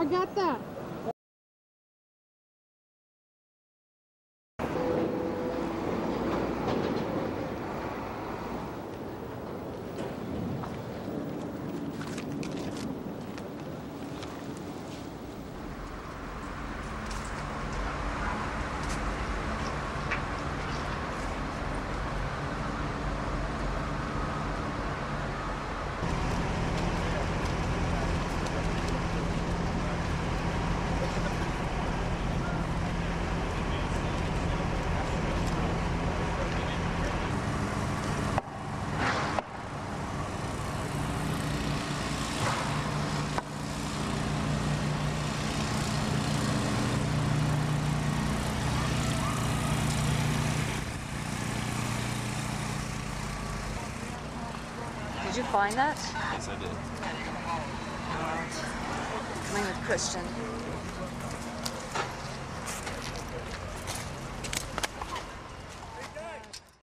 I got that. Did you find that? Yes, I did. Coming with Christian.